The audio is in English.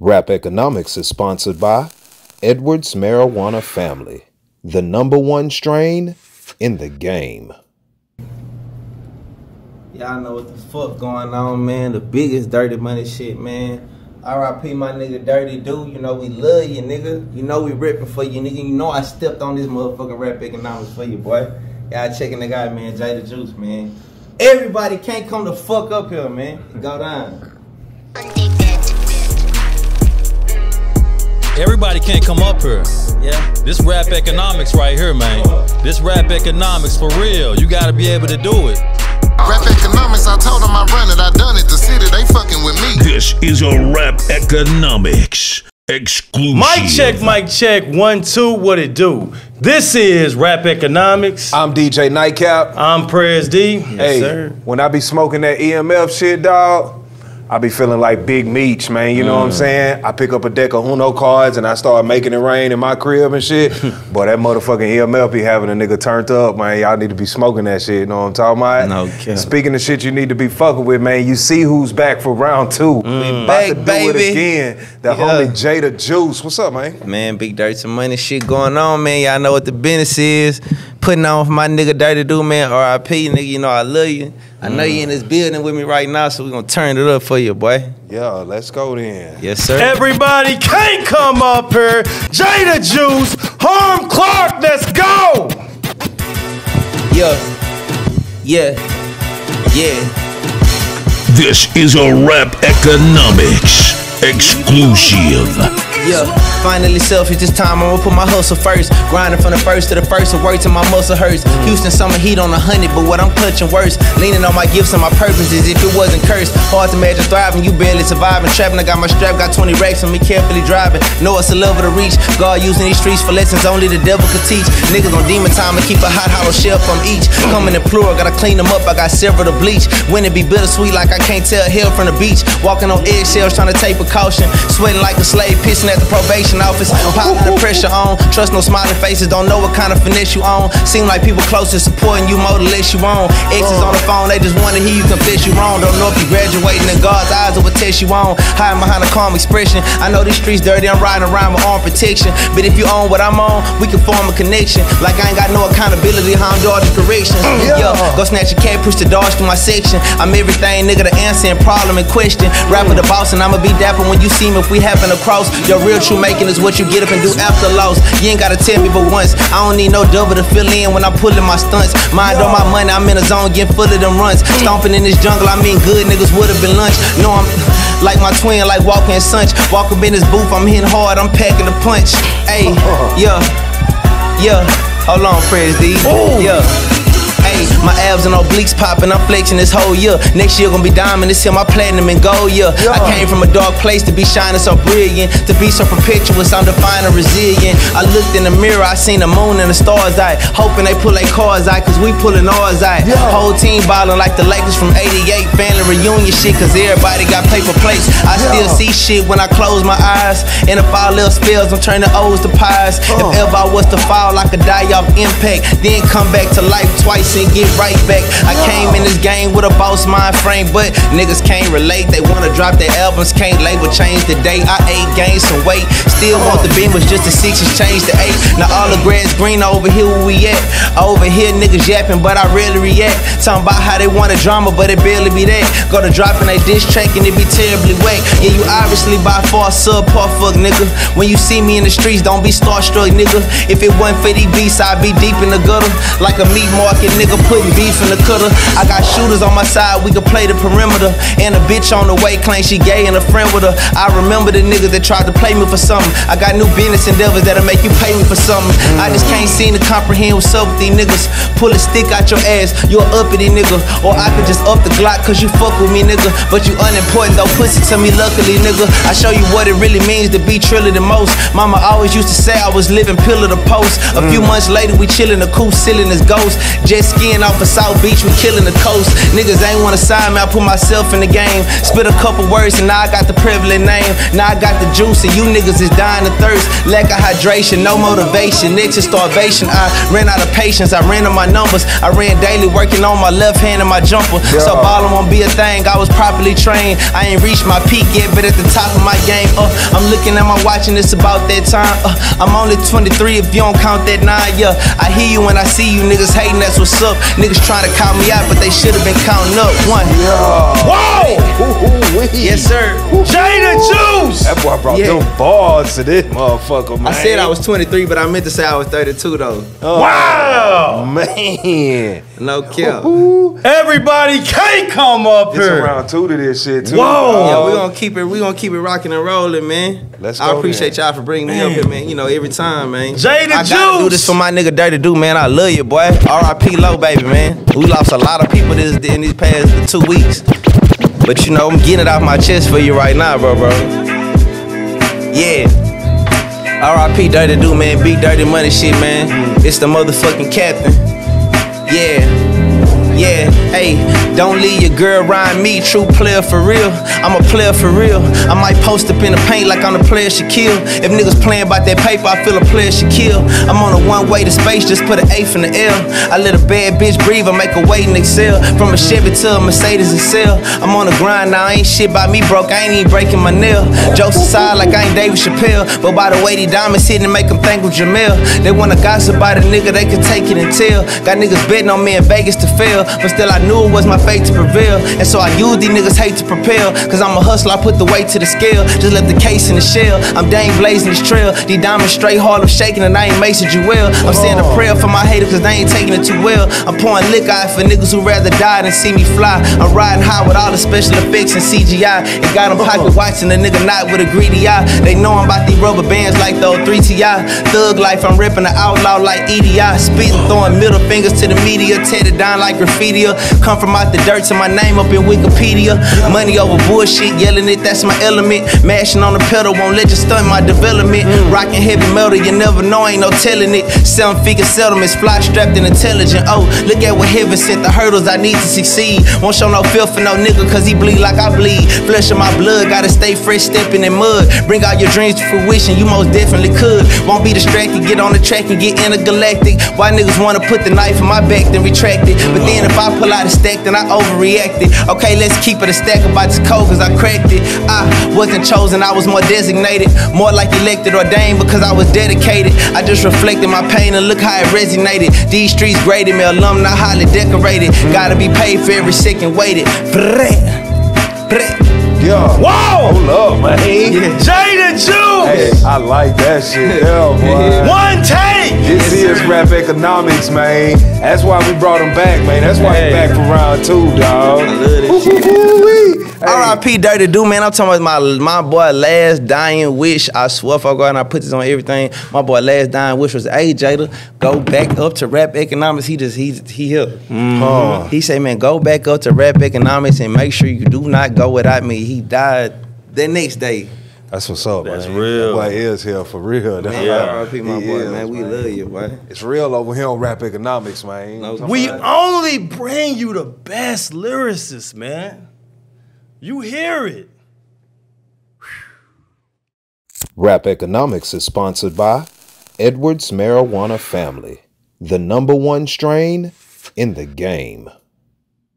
Rap Economics is sponsored by Edwards Marijuana Family, the number one strain in the game. Y'all know what the fuck going on, man. The biggest dirty money shit, man. RIP my nigga Dirty Dude. You know we love you, nigga. You know we ripping for you, nigga. You know I stepped on this motherfucking rap economics for you, boy. Y'all checking the guy, man. Jata Juice, man. Everybody can't come the fuck up here, man. Go down. Everybody can't come up here. Yeah. This rap economics right here, man. This rap economics for real. You gotta be able to do it. Rap economics, I told them I run it, I done it. The city, they fucking with me. This is a rap economics exclusive. Mic check, mic check, one, two, what it do? This is Rap Economics. I'm DJ Nightcap. I'm Prez D. Yes, hey, sir. when I be smoking that EMF shit, dog, I be feeling like Big Meech, man. You know Mm. what I'm saying? I pick up a deck of Uno cards and I start making it rain in my crib and shit. Boy, that motherfucking EMF be having a nigga turned up, man. Y'all need to be smoking that shit. You know what I'm talking about? No cap. Speaking of shit you need to be fucking with, man, you see who's back for round two. We about back, to do baby. it again. The Yeah. homie Jata Juice. What's up, man? Man, big dirty money shit going on, man. Y'all know what the business is. Putting on for my nigga Dirty Dude, man. RIP, nigga. You know I love you. I know you in this mm. building with me right now, so we're gonna turn it up for you, boy. Yeah, let's go then. Yes, sir. Everybody can't come up here. Jata Juice, Harm Clark, let's go. Yeah. Yeah. Yeah. This is a rap economics exclusive. Yeah, finally selfish this time. I'ma put my hustle first. Grinding from the first to the first, and work and my muscle hurts. Houston summer heat on a hundred, but what I'm clutching worse. Leaning on my gifts and my purposes. If it wasn't cursed, hard to imagine thriving. You barely surviving. Trapping, I got my strap, got 20 racks on me, carefully driving. Know it's a level to reach. God using these streets for lessons only the devil could teach. Niggas on demon time and keep a hot hollow shell from each. Coming in plural, gotta clean them up. I got several to bleach. When it be bittersweet, like I can't tell hell from the beach. Walking on eggshells, trying to take precaution. Sweating like a slave, pissing at the probation office. I'm piling the pressure on. Trust no smiling faces, don't know what kind of finesse you on. Seem like people closer supporting you more less you on. Exes on the phone, they just wanna hear you confess you wrong. Don't know if you graduating in God's eyes or what test you on. Hiding behind a calm expression. I know these streets dirty, I'm riding around with armed protection. But if you own what I'm on, we can form a connection. Like I ain't got no accountability, how I'm dodging corrections. Yeah. go snatch a cat, push the dodge through my section. I'm everything, nigga, the answer and problem and question. Rapper the boss, and I'ma be dapper when you see me if we happen to cross. Your real true making is what you get up and do after loss. You ain't gotta tell me but once. I don't need no double to fill in when I'm pulling my stunts. Mind on my money, I'm in a zone getting full of them runs. Stomping in this jungle, I mean good niggas would've been lunch. No, I'm like my twin, like walking in sunch. Walk up in this booth, I'm hitting hard, I'm packing the punch. Hey, yeah, yeah. Hold on, Prez D. Yeah. Hey, my abs and obliques popping, I'm flexing this whole year. Next year gonna be diamond, this year my platinum and gold year. I came from a dark place to be shining so brilliant, to be so perpetuous, I'm defining resilient. I looked in the mirror, I seen the moon and the stars out, hoping they pull their cars out, cause we pulling ours out. Whole team ballin' like the Lakers from 88, family reunion shit, cause everybody got paper plates. I still see shit when I close my eyes, and if all else fails, I'm turning O's to pies. If ever I was to fall, I could die off impact, then come back to life twice and get right back. I came in this game with a boss mind frame, but niggas can't relate. They wanna drop their albums, can't label, change the date. I ate, gained some weight. Still want the beam was just the sixes, change the eight. Now all the grass green over here where we at. Over here niggas yapping, but I rarely react. Talking about how they want a drama, but it barely be that. Go to dropping a diss track and it be terribly whack. Yeah, you obviously by far subpar fuck nigga. When you see me in the streets, don't be starstruck nigga. If it wasn't for these beats, I'd be deep in the gutter. Like a meat market nigga putting beef in the cutter. I got shooters on my side, we can play the perimeter. And a bitch on the way claim she gay and a friend with her. I remember the niggas that tried to play me for something. I got new business endeavors that'll make you pay me for something. I just can't seem to comprehend what's up with these niggas. Pull a stick out your ass, you a uppity nigga. Or I could just up the Glock cause you fuck with me nigga. But you unimportant though, pussy to me luckily nigga. I show you what it really means to be triller the most. Mama always used to say I was living pillar to post. A few mm. months later we chillin' the cool ceiling as ghost. Jet skiing off of South Beach, we killing the coast. Niggas ain't wanna sign me, I put myself in the game. Spit a couple words and now I got the privilege name. Now I got the juice and you niggas is dying of thirst. Lack of hydration, no motivation, next to starvation. I ran out of patience, I ran on my numbers. I ran daily working on my left hand and my jumper. So ballin' won't be a thing, I was properly trained. I ain't reached my peak yet, but at the top of my game. Uh, I'm looking at my watch and it's about that time. Uh, I'm only 23 if you don't count that nine. Yeah, I hear you when I see you niggas hating, that's what's up. Niggas trying to count me out, but they should have been counting up. One. Whoa! Yes, sir. Jata Juice! That boy brought Yeah. them bars to this motherfucker, man. I said I was 23, but I meant to say I was 32 though. Oh, wow! man. No kill. Everybody can't come up It's here. around two to this shit too. Whoa. Yeah, dog. we gonna keep it. We gonna keep it rocking and rolling, man. Let's go. I appreciate then. y'all for bringing me up here, man. You know, every time, man. Jata I gotta do this for my nigga Dirty Do, man. I love you, boy. R.I.P. Low, baby, man. We lost a lot of people this in these past two weeks, but you know, I'm getting it off my chest for you right now, bro, bro. Yeah. R.I.P. Dirty Do, man. Big Dirty Money shit, man. It's the motherfucking captain. Yeah. Yeah, hey, don't leave your girl around me. True player for real. I'm a player for real. I might post up in the paint like I'm the player she kill. If niggas playing about that paper, I feel a player she kill. I'm on a one way to space, just put an eighth in the L. I let a bad bitch breathe, I make a wait and excel. From a Chevy to a Mercedes and sell. I'm on the grind now, ain't shit by me broke. I ain't even breaking my nail. Jokes aside, like I ain't David Chappelle. But by the way, these diamonds hitting make them think of Jamel. They wanna gossip about a nigga, they can take it and tell. Got niggas betting on me in Vegas to fail. But still, I knew it was my fate to prevail. And so I use these niggas hate to propel. Cause I'm a hustler, I put the weight to the scale. Just left the case in the shell. I'm dang blazing this trail. These diamonds straight Harlem shaking, and I ain't Mason Jewel. I'm saying a prayer for my haters, cause they ain't taking it too well. I'm pouring liquor out for niggas who rather die than see me fly. I'm riding high with all the special effects and CGI. And got them pocket watching a nigga not with a greedy eye. They know I'm about these rubber bands like the 3TI. Thug life, I'm ripping the outlaw like EDI. Spitting, throwing middle fingers to the media. Tear it down like graffiti. Come from out the dirt to my name up in Wikipedia. Money over bullshit, yelling it, that's my element. Mashing on the pedal, won't let you stunt my development. Rocking heavy metal, you never know, ain't no telling it. Seven figure settlements, fly strapped and intelligent. Oh, look at what heaven sent, the hurdles I need to succeed. Won't show no feel for no nigga, cause he bleed like I bleed. Flesh of my blood, gotta stay fresh, stepping in mud. Bring all your dreams to fruition, you most definitely could. Won't be distracted, get on the track and get intergalactic. Why niggas wanna put the knife in my back, then retract it? But then if I pull out a stack, then I overreacted. Okay, let's keep it a stack about this code, cause I cracked it. I wasn't chosen, I was more designated. More like elected, ordained because I was dedicated. I just reflected my pain and look how it resonated. These streets graded me, alumni highly decorated. Gotta be paid for every second waited. Fret, fret. Yeah. Whoa! Hold up, man. Jata Juice! Hey, I like that shit. Yeah, boy. One take! This is rap economics, man. That's why we brought him back, man. That's why Hey. he back for round two, dog. I love this shit. Woo-wee. Hey, R.I.P. Dirty Do, man. I'm talking about my my boy last dying wish. I swear if I go and I put this on everything, my boy last dying wish was, hey Jata, go back up to rap economics. He just he he here. Mm-hmm. Huh. He said, man, go back up to rap economics and make sure you do not go without me. He died the next day. That's what's up, That's man. real. That boy is here for real. That's Man, right. R.I.P. my He boy, is, man. We love you, boy. It's real over here on rap economics, man. No We only bring you the best lyricists, man. You hear it. Rap Economics is sponsored by Edwards Marijuana Family, the number one strain in the game.